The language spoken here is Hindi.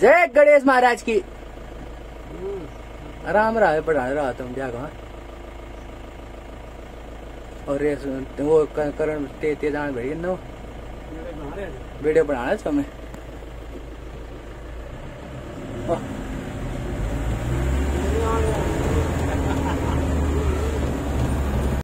जय गणेश महाराज की। आराम रहा पढ़ा रहा तुम जागा हाँ। और ये वो करण ते ते जान भेड़ी ना वीडियो बनाना तुम्हें?